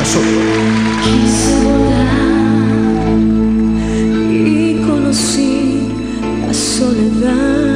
Quise volar y conocí la soledad.